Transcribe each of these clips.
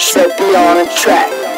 Should be on a track.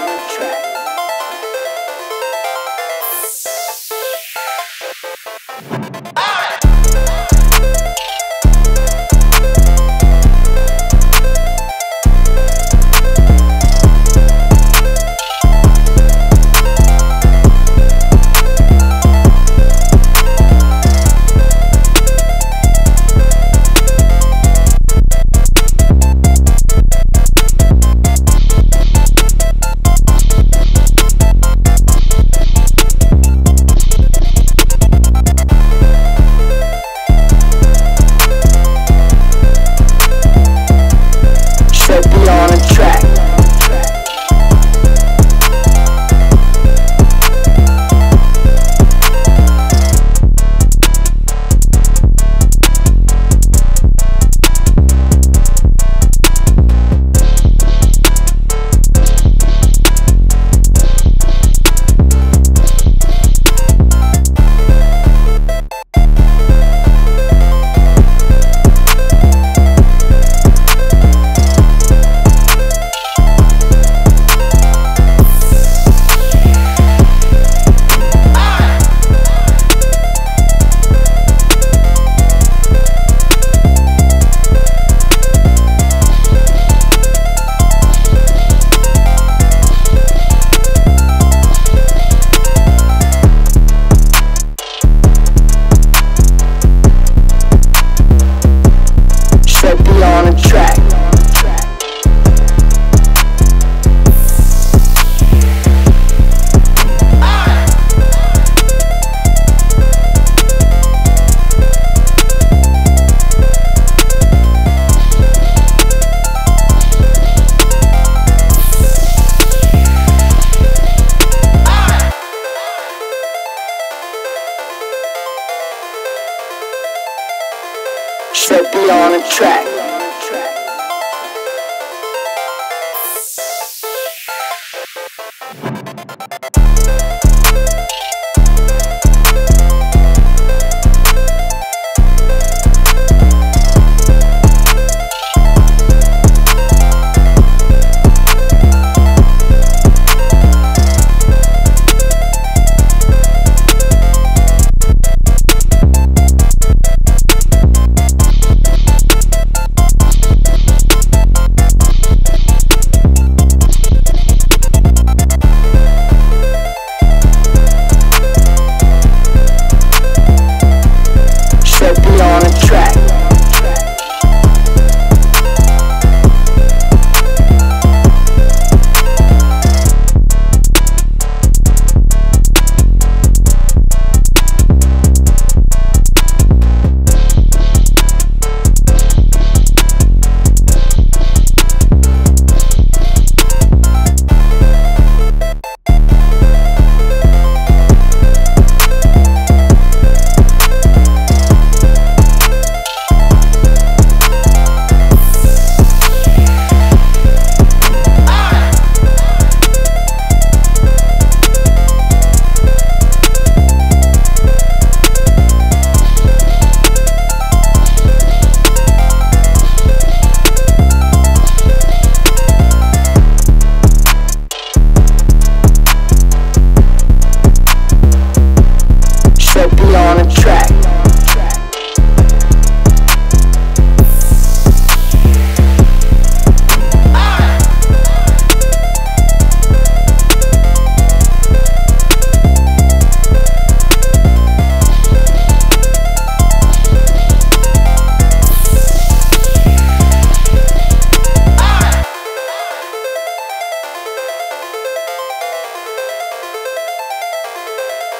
On a track.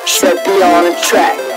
Should be on a track.